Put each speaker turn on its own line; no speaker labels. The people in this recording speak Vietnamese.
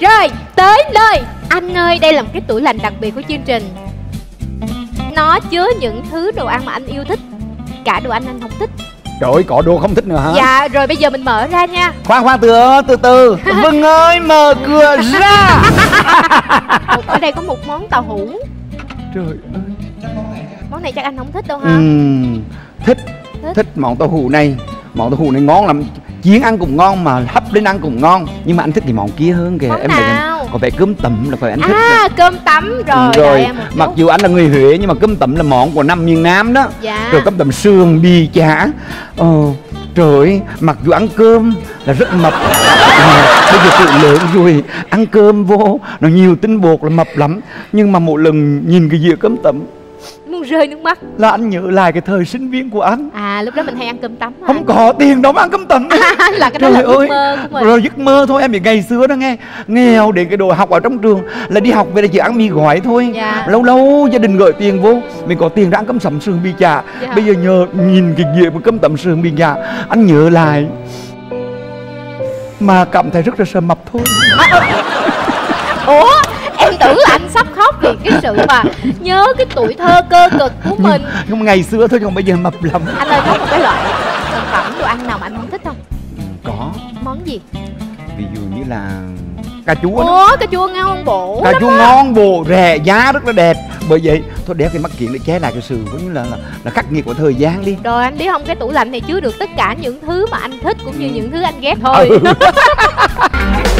Rồi tới nơi. Anh ơi đây là một cái tủ lạnh đặc biệt của chương trình. Nó chứa những thứ đồ ăn mà anh yêu thích. Cả đồ ăn anh không thích.
Trời ơi, có đồ không thích nữa hả?
Dạ rồi bây giờ mình mở ra nha.
Khoan khoan từ từ từ. Vâng ơi mở cửa ra.
Ở đây có một món tàu hũ
Trời ơi.
Món này chắc anh không thích đâu ha.
Ừm, thích.
Thích.
thích món tàu hũ này. Món tàu hũ này ngon lắm chiến ăn cũng ngon mà hấp lên ăn cũng ngon. Nhưng mà anh thích thì món kia hơn kìa.
Món
em
nào?
có vẻ cơm tẩm là phải anh thích
À cơm tấm rồi,
Ừ,
một
mặc dù anh là người Huế nhưng mà cơm tẩm là món của năm miền Nam đó.
Dạ.
Rồi cơm tẩm sườn bì chả. Ờ trời ơi mặc dù ăn cơm là rất mập. Mà bây giờ tự lớn rồi ăn cơm vô nó nhiều tinh bột là mập lắm. Nhưng mà mỗi lần nhìn cái dĩa cơm tẩm
Muốn rơi nước mắt.
Là anh nhớ lại cái thời sinh viên của anh.
À lúc đó mình hay ăn cơm tấm hả?
không có tiền đâu mà ăn cơm tẩm
là cái đó là ước mơ của mình
rồi giấc mơ thôi em bị ngày xưa đó nghe. Nghèo để cái đồ học ở trong trường là đi học về là chỉ ăn mì gói thôi.
Dạ.
lâu lâu gia đình gửi tiền vô mình có tiền ra ăn cơm sầm sườn bì chả.
Dạ.
bây giờ nhờ nhìn cái dĩa của cơm tẩm sườn bì chả anh nhớ lại. Mà cảm thấy rất là sợ mập thôi.
Ủa em tưởng là anh sắp khóc vì cái sự mà nhớ cái tuổi thơ cơ cực của mình
nhưng ngày xưa thôi còn bây giờ mập lắm
Anh ơi có một cái loại thực phẩm đồ ăn nào mà anh không thích không?
có
Món gì?
ví dụ như là cà chua đó
Ủa cà chua ngon bổ
cà chua
á.
ngon bổ rẻ giá rất là đẹp bởi vậy thôi đeo cái mắt kiếng để che lại cái sự cũng như là là, là khắc nghiệt của thời gian đi
Rồi anh biết không cái tủ lạnh này chứa được tất cả những thứ mà anh thích cũng như những thứ anh ghét thôi
Ừ.